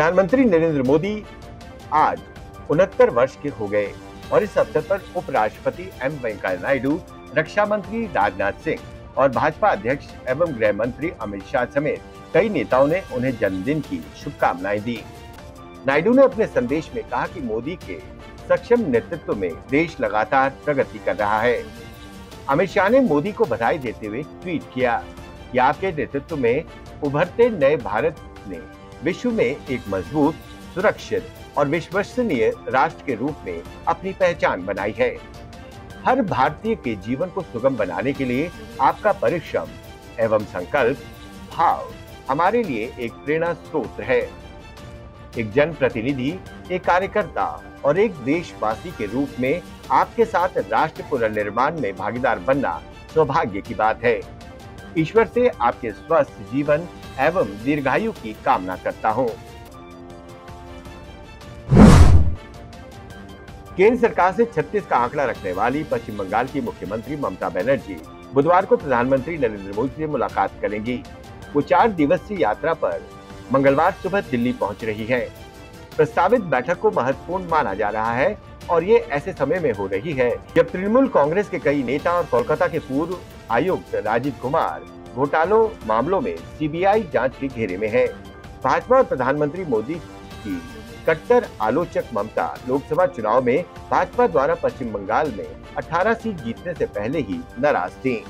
प्रधानमंत्री नरेंद्र मोदी आज उनहत्तर वर्ष के हो गए और इस अवसर पर उपराष्ट्रपति एम वेंकैया नायडू, रक्षा मंत्री राजनाथ सिंह और भाजपा अध्यक्ष एवं गृह मंत्री अमित शाह समेत कई नेताओं ने उन्हें जन्मदिन की शुभकामनाएँ दी। नायडू ने अपने संदेश में कहा कि मोदी के सक्षम नेतृत्व में देश लगातार प्रगति कर रहा है। अमित शाह ने मोदी को बधाई देते हुए ट्वीट किया कि आपके नेतृत्व में उभरते नए भारत ने विश्व में एक मज़बूत, सुरक्षित और विश्वसनीय राष्ट्र के रूप में अपनी पहचान बनाई है। हर भारतीय के जीवन को सुगम बनाने के लिए आपका परिश्रम एवं संकल्प, भाव हमारे लिए एक प्रेरणा स्रोत है। एक जनप्रतिनिधि, एक कार्यकर्ता और एक देशवासी के रूप में आपके साथ राष्ट्र पुनर्निर्माण में भागीदार बनना सौभाग्य की बात है। ईश्वर से आपके स्वस्थ जीवन एवं दीर्घायु की कामना करता हूँ। केंद्र सरकार से 36 का आंकड़ा रखने वाली पश्चिम बंगाल की मुख्यमंत्री ममता बनर्जी बुधवार को प्रधानमंत्री नरेंद्र मोदी से मुलाकात करेंगी। वो चार दिवसीय यात्रा पर मंगलवार सुबह दिल्ली पहुँच रही है। प्रस्तावित बैठक को महत्वपूर्ण माना जा रहा है और ये ऐसे समय में हो रही है जब तृणमूल कांग्रेस के कई नेता और कोलकाता के पूर्व आयुक्त राजीव कुमार घोटालों मामलों में सीबीआई जाँच के घेरे में है। भाजपा और प्रधानमंत्री मोदी की कट्टर आलोचक ममता लोकसभा चुनाव में भाजपा द्वारा पश्चिम बंगाल में 18 सीट जीतने से पहले ही नाराज़ थी।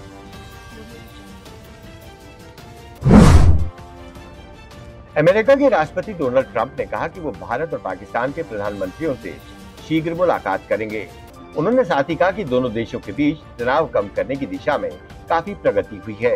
अमेरिका के राष्ट्रपति डोनाल्ड ट्रंप ने कहा कि वो भारत और पाकिस्तान के प्रधानमंत्रियों से शीघ्र मुलाकात करेंगे। उन्होंने साथ ही कहा कि दोनों देशों के बीच तनाव कम करने की दिशा में काफ़ी प्रगति हुई है।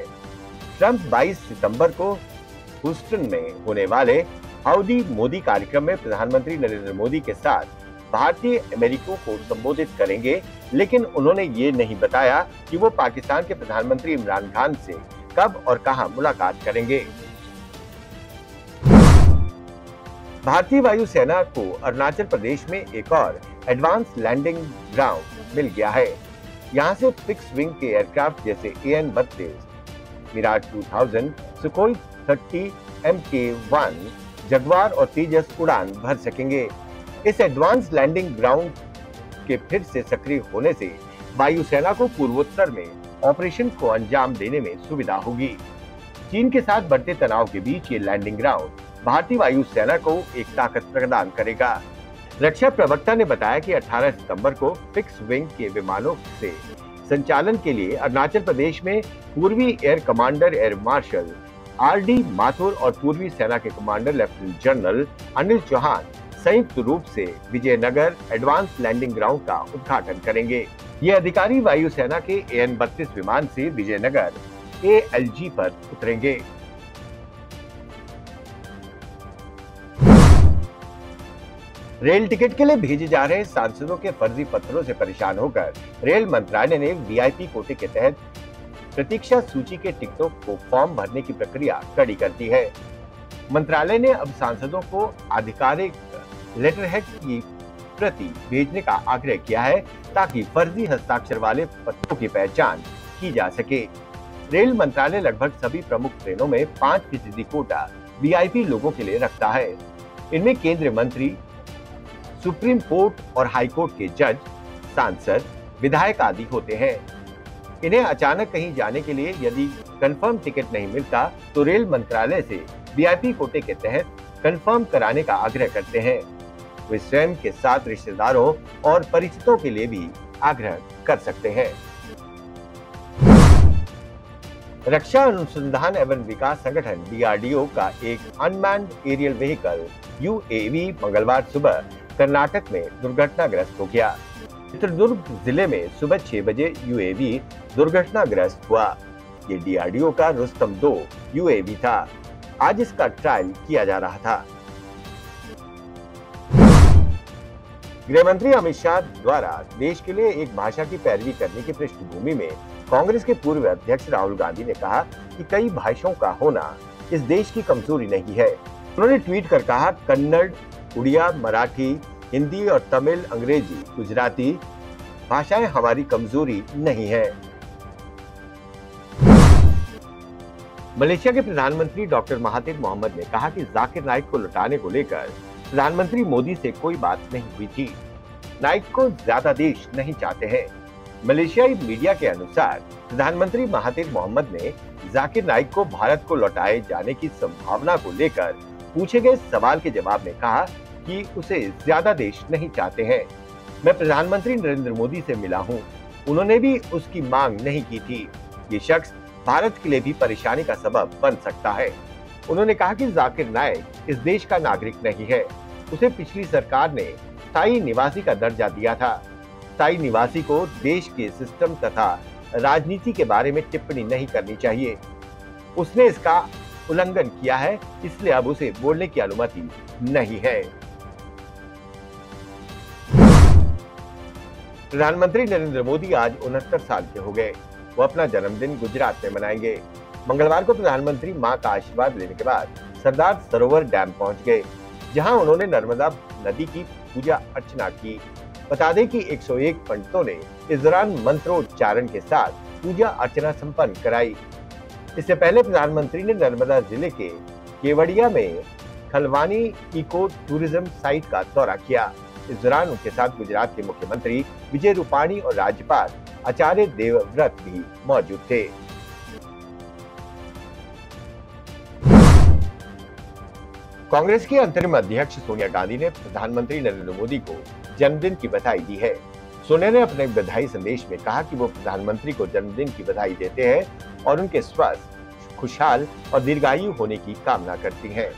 ट्रंप 22 सितंबर को ह्यूस्टन में होने वाले हाउडी मोदी कार्यक्रम में प्रधानमंत्री नरेंद्र मोदी के साथ भारतीय अमेरिकों को संबोधित करेंगे, लेकिन उन्होंने ये नहीं बताया कि वो पाकिस्तान के प्रधानमंत्री इमरान खान से कब और कहाँ मुलाकात करेंगे। भारतीय वायुसेना को अरुणाचल प्रदेश में एक और एडवांस लैंडिंग ग्राउंड मिल गया है। यहाँ से फिक्स विंग के एयरक्राफ्ट जैसे ए एन बत्तीस Mirage two thousand Sukhoi thirty M K one Jaguar और तेजस उड़ान भर सकेंगे। इस एडवांस लैंडिंग ग्राउंड के फिर से सक्रिय होने से वायुसेना को पूर्वोत्तर में ऑपरेशन को अंजाम देने में सुविधा होगी। चीन के साथ बढ़ते तनाव के बीच ये लैंडिंग ग्राउंड भारतीय वायुसेना को एक ताकत प्रदान करेगा। रक्षा प्रवक्ता ने बताया कि 18 सितंबर को फिक्स विंग के विमानों से संचालन के लिए अरुणाचल प्रदेश में पूर्वी air commander, air marshal, R D Mathur और पूर्वी सेना के commander, lieutenant general Anil Chauhan संयुक्त रूप से विजयनगर एडवांस लैंडिंग ग्राउंड का उद्घाटन करेंगे। ये अधिकारी वायुसेना के एन बत्तीस विमान से विजयनगर ए पर उतरेंगे। रेल टिकट के लिए भेजे जा रहे सांसदों के फर्जी पत्रों से परेशान होकर रेल मंत्रालय ने वीआईपी कोटे के तहत प्रतीक्षा सूची के टिकटों को फॉर्म भरने की प्रक्रिया कड़ी कर दी है। मंत्रालय ने अब सांसदों को आधिकारिक लेटरहेड की प्रति भेजने का आग्रह किया है ताकि फर्जी हस्ताक्षर वाले पत्रों की पहचान की जा सके। रेल मंत्रालय लगभग सभी प्रमुख ट्रेनों में पाँच फ़ीसदी कोटा वीआईपी लोगों के लिए रखता है। इनमें केंद्रीय मंत्री सुप्रीम कोर्ट और हाई कोर्ट के जज, सांसद, विधायक आदि होते हैं। इन्हें अचानक कहीं जाने के लिए यदि कंफर्म टिकट नहीं मिलता तो रेल मंत्रालय से वीआईपी कोटे के तहत कंफर्म कराने का आग्रह करते हैं। वे स्वयं के साथ रिश्तेदारों और परिचितों के लिए भी आग्रह कर सकते हैं। रक्षा अनुसंधान एवं विकास संगठन डीआरडीओ का एक अनमैंड एरियल व्हीकल यूएवी मंगलवार सुबह कर्नाटक में दुर्घटनाग्रस्त हो गया। चित्रदुर्ग ज़िले में सुबह छह बजे यूएवी दुर्घटनाग्रस्त हुआ। ये डीआरडीओ का रुस्तम दो यूएवी था। आज इसका ट्रायल किया जा रहा था। गृह मंत्री अमित शाह द्वारा देश के लिए एक भाषा की पैरवी करने की पृष्ठभूमि में कांग्रेस के पूर्व अध्यक्ष राहुल गांधी ने कहा कि कई भाषाओं का होना इस देश की कमज़ोरी नहीं है। उन्होंने ट्वीट कर कहा, कन्नड़ उड़िया, मराठी, हिंदी और तमिल, अंग्रेज़ी, गुजराती भाषाएँ हमारी कमज़ोरी नहीं है। मलेशिया के प्रधानमंत्री डॉक्टर महातिर मोहम्मद ने कहा कि जाकिर नाइक को लौटाने को लेकर प्रधानमंत्री मोदी से कोई बात नहीं हुई थी। नाइक को ज़्यादा देश नहीं चाहते हैं। मलेशियाई मीडिया के अनुसार प्रधानमंत्री महातिर मोहम्मद ने जाकिर नाइक को भारत को लौटाए जाने की संभावना को लेकर पूछे गए सवाल के जवाब में कहा कि उसे ज़्यादा देश नहीं चाहते हैं। मैं प्रधानमंत्री नरेंद्र मोदी से मिला हूँ। उन्होंने भी उसकी मांग नहीं की थी। ये शख्स भारत के लिए भी परेशानी का सबब बन सकता है। उन्होंने कहा कि जाकिर नायक इस देश का नागरिक नहीं है। उसे पिछली सरकार ने स्थायी निवासी का दर्जा दिया था। स्थायी निवासी को देश के सिस्टम तथा राजनीति के बारे में टिप्पणी नहीं करनी चाहिए। उसने इसका उल्लंघन किया है, इसलिए अब उसे बोलने की अनुमति नहीं है। प्रधानमंत्री नरेंद्र मोदी आज उनहत्तर साल के हो गए। वो अपना जन्मदिन गुजरात में मनाएँगे। मंगलवार को प्रधानमंत्री माँ का आशीर्वाद लेने के बाद सरदार सरोवर डैम पहुँच गए, जहाँ उन्होंने नर्मदा नदी की पूजा अर्चना की। बता दें कि 101 पंडितों ने इस दौरान मंत्रोच्चारण के साथ पूजा अर्चना संपन्न कराई। इससे पहले प्रधानमंत्री ने नर्मदा ज़िले के केवड़िया में खलवानी इको टूरिज़्म साइट का दौरा किया। इस दौरान उनके साथ गुजरात के मुख्यमंत्री विजय रूपाणी और राज्यपाल आचार्य देवव्रत भी मौजूद थे। कांग्रेस की अंतरिम अध्यक्ष सोनिया गांधी ने प्रधानमंत्री नरेंद्र मोदी को जन्मदिन की बधाई दी है। सोनिया ने अपने बधाई संदेश में कहा कि वो प्रधानमंत्री को जन्मदिन की बधाई देते हैं और उनके स्वास्थ्य खुशहाल और दीर्घायु होने की कामना करती हैं।